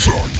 Time.